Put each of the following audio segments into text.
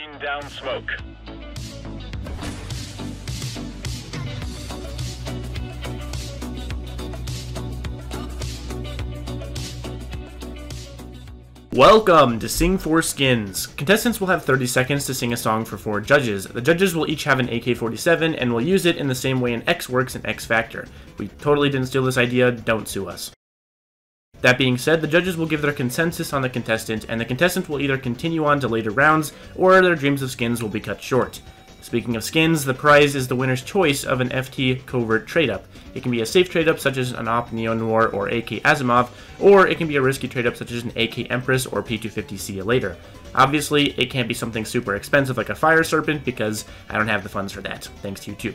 Down smoke. Welcome to Sing for Skins. Contestants will have 30 seconds to sing a song for four judges. The judges will each have an AK-47 and will use it in the same way an X works in X Factor. We totally didn't steal this idea, don't sue us. That being said, the judges will give their consensus on the contestant, and the contestant will either continue on to later rounds, or their dreams of skins will be cut short. Speaking of skins, the prize is the winner's choice of an FT covert trade-up. It can be a safe trade-up such as an AWP Neo Noir or AK Asimov, or it can be a risky trade-up such as an AK Empress or P250 See You Later. Obviously, it can't be something super expensive like a Fire Serpent because I don't have the funds for that, thanks to YouTube.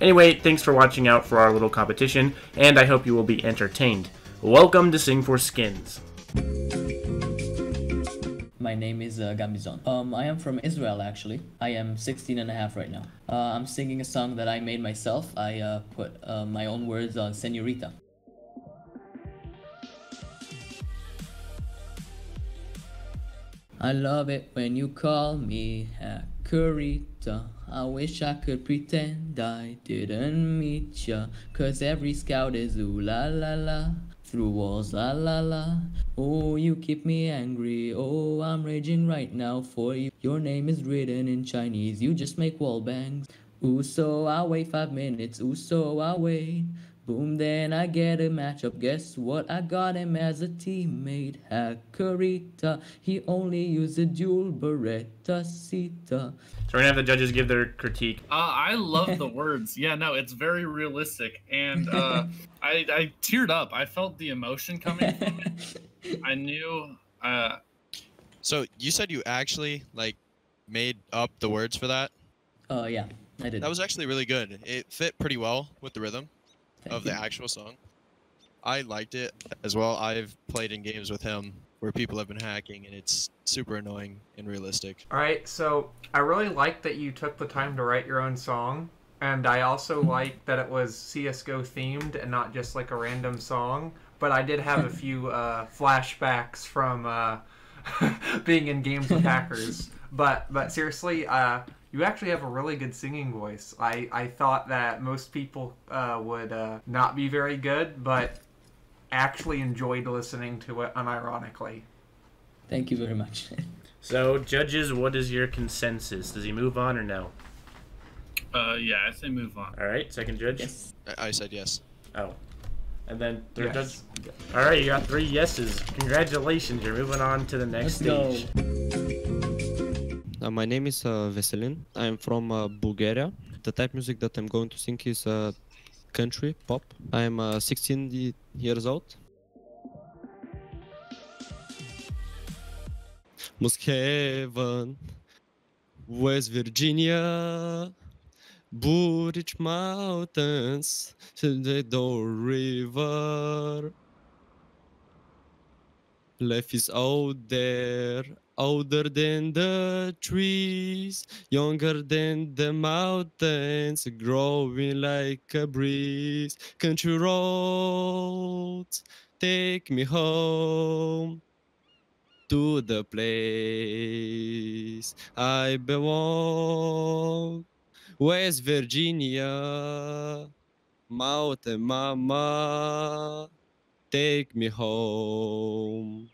Anyway, thanks for watching out for our little competition, and I hope you will be entertained. Welcome to Sing for Skins. My name is uh, Gambizon. Um, I am from Israel actually. I am 16 and a half right now. Uh, I'm singing a song that I made myself. I uh, put uh, my own words on Senorita. I love it when you call me Hakurita. I wish I could pretend I didn't meet ya. Cause every scout is ooh la la la. Through walls la la la. Oh, you keep me angry. Oh, I'm raging right now for you. Your name is written in Chinese. You just make wall bangs. Ooh, so I wait five minutes. Ooh, so I wait. Boom, then I get a matchup. Guess what? I got him as a teammate. Hakurita. He only used a dual Beretta Sita. So we're gonna have the judges give their critique. Uh, I love the words. Yeah, no, it's very realistic, and uh, I, I teared up. I felt the emotion coming from it. I knew. Uh, So you said you actually like made up the words for that? Oh, yeah, I did. That was actually really good. It fit pretty well with the rhythm Thank of the actual song. I liked it as well. I've played in games with him where people have been hacking and it's super annoying and realistic. All right, so I really like that you took the time to write your own song, and I also like that it was CS:GO themed and not just like a random song. But I did have a few uh, flashbacks from uh, being in games with hackers. But but seriously, uh, you actually have a really good singing voice. I, I thought that most people uh, would uh, not be very good, but actually enjoyed listening to it unironically. Thank you very much. So, judges, what is your consensus? Does he move on or no? uh, yeah, I say move on. All right, second judge. yes. I, I said yes. Oh, and then third Yes. judge. All right, you got three yeses. Congratulations, you're moving on to the next Let's go. Uh, my name is uh, Veselin. I'm from uh, Bulgaria. The type music that I'm going to sing is uh, country pop. I'm uh, 16 years old. Muskegon, West Virginia, Blue Ridge Mountains, the Door River. Life is out there, older than the trees, younger than the mountains, growing like a breeze. Country roads, take me home to the place I belong. West Virginia, Mountain Mama, take me home.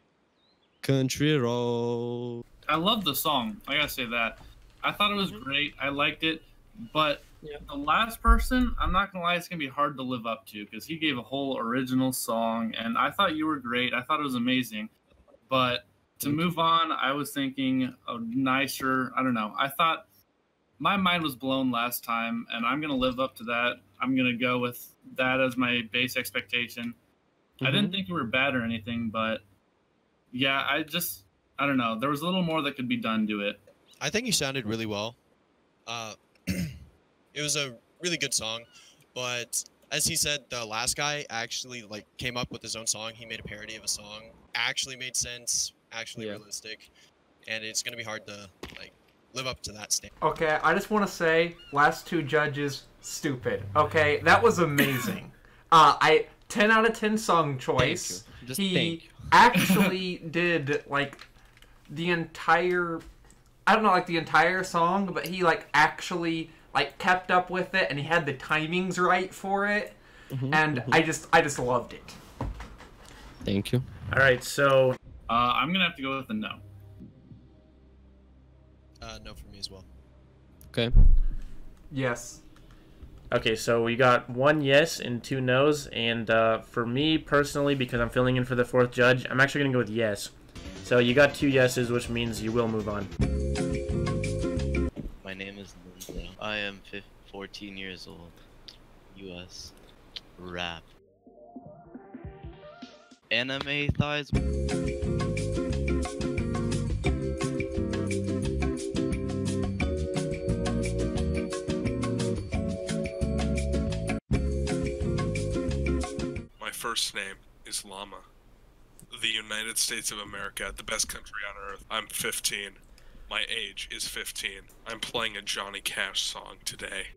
Country road. I love the song. I gotta say that. I thought it was mm-hmm. great. I liked it, but the last person, I'm not gonna lie, it's gonna be hard to live up to because he gave a whole original song, and I thought you were great. I thought it was amazing, but to move on, I was thinking a nicer. I don't know. I thought my mind was blown last time, and I'm gonna live up to that. I'm gonna go with that as my base expectation. I didn't mm-hmm. think you were bad or anything, but yeah, I just I don't know. There was a little more that could be done to it. I think he sounded really well. Uh, it was a really good song, but as he said, the last guy actually like came up with his own song. He made a parody of a song, actually made sense, actually Yeah. realistic, and it's gonna be hard to like live up to that standard. Okay, I just want to say, last two judges, stupid. Okay, that was amazing. uh, I ten out of ten song choice. Just he you. actually did like the entire. I don't know like the entire song, but he like actually like kept up with it and he had the timings right for it, Mhm, and mhm. I just I just loved it. Thank you. All right, so Uh, I'm gonna have to go with a no. Uh, no for me as well. Okay. Yes. Okay, so we got one yes and two no's, and uh, for me personally, because I'm filling in for the fourth judge, I'm actually gonna go with yes. So you got two yeses, which means you will move on. My name is Lindsay. I am fif- 14 years old. U.S. Rap. Anime thighs. First name is Llama. The United States of America, the best country on earth. I'm 15. My age is 15. I'm playing a Johnny Cash song today.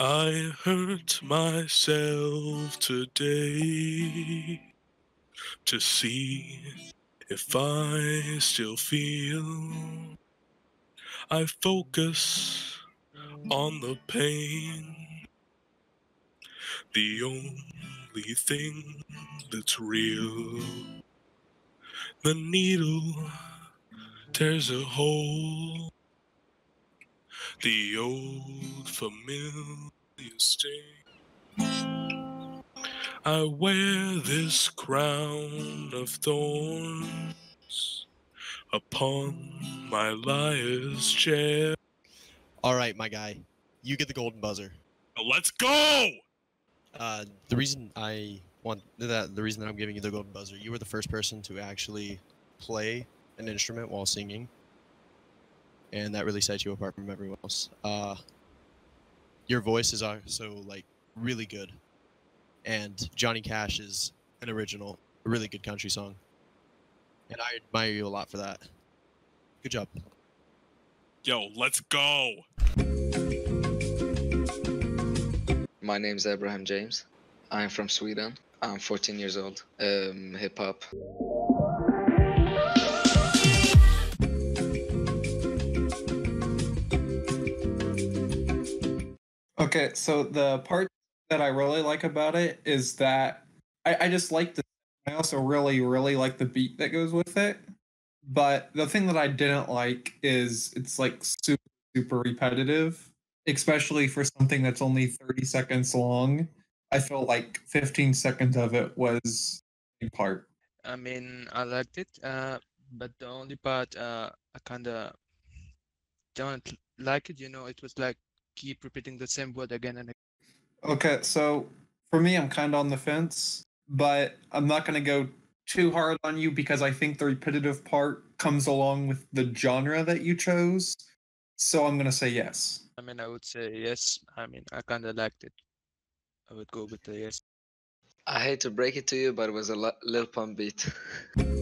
I hurt myself today to see if I still feel. I focus on the pain, the only thing that's real. The needle tears a hole, the old familiar sting. I wear this crown of thorns upon my liar's chair. All right, my guy, you get the golden buzzer. Let's go! Uh, the reason I want that, the reason that I'm giving you the golden buzzer, you were the first person to actually play an instrument while singing, and that really sets you apart from everyone else. Uh, your voice is also like really good, and Johnny Cash is an original, a really good country song, and I admire you a lot for that. Good job. Yo, let's go! My name's Abraham James. I'm from Sweden. I'm 14 years old. Um, hip hop. Okay, so the part that I really like about it is that I, I just like the. I also really, really like the beat that goes with it. But the thing that I didn't like is it's like super, super repetitive, especially for something that's only 30 seconds long. I feel like 15 seconds of it was a part. I mean, I liked it, uh, but the only part uh, I kind of don't like it. You know, it was like keep repeating the same word again and again. Okay, so for me, I'm kind of on the fence, but I'm not going to go too hard on you because I think the repetitive part comes along with the genre that you chose. So I'm going to say yes. I mean, I would say yes. I mean, I kind of liked it. I would go with the yes. I hate to break it to you, but it was a Li- Lil Pump beat.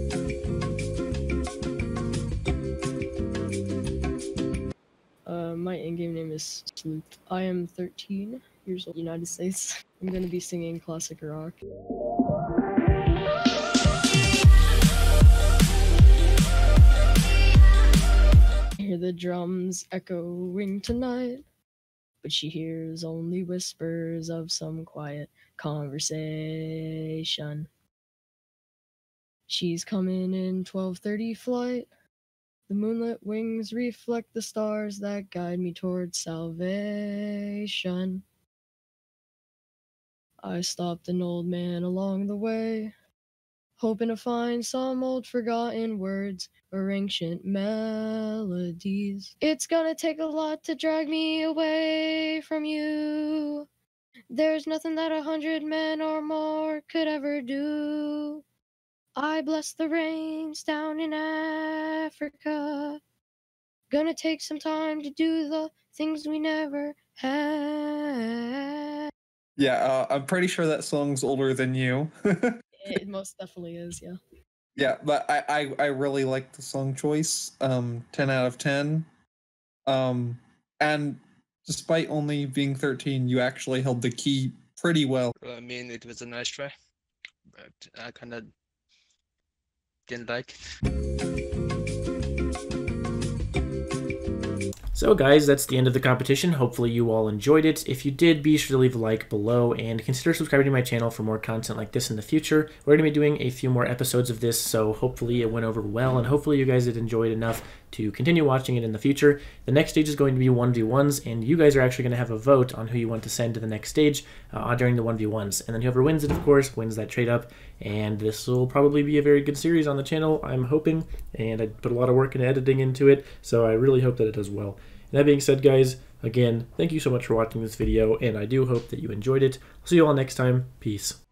Uh, my in-game name is Sleuth. I am 13 years old, United States. I'm gonna be singing classic rock. Hear the drums echoing tonight, but she hears only whispers of some quiet conversation. She's coming in 12:30 flight. The moonlit wings reflect the stars that guide me towards salvation. I stopped an old man along the way, hoping to find some old forgotten words or ancient melodies. It's gonna take a lot to drag me away from you. There's nothing that a hundred men or more could ever do. I bless the rains down in Africa. Gonna take some time to do the things we never had. Yeah, uh, I'm pretty sure that song's older than you. It most definitely is, yeah. yeah, but I, I, I really like the song choice. Um, 10 out of 10. Um, and despite only being 13, you actually held the key pretty well. I mean, it was a nice try, but I kind of didn't like it. So guys, that's the end of the competition. Hopefully you all enjoyed it. If you did, be sure to leave a like below and consider subscribing to my channel for more content like this in the future. We're going to be doing a few more episodes of this, so hopefully it went over well and hopefully you guys did enjoy it enough to continue watching it in the future. The next stage is going to be 1v1s, and you guys are actually going to have a vote on who you want to send to the next stage uh, during the 1v1s. And then whoever wins it, of course, wins that trade up. And this will probably be a very good series on the channel, I'm hoping. And I put a lot of work and editing into it, so I really hope that it does well. that being said, guys, again, thank you so much for watching this video, and I do hope that you enjoyed it. I'll see you all next time. Peace.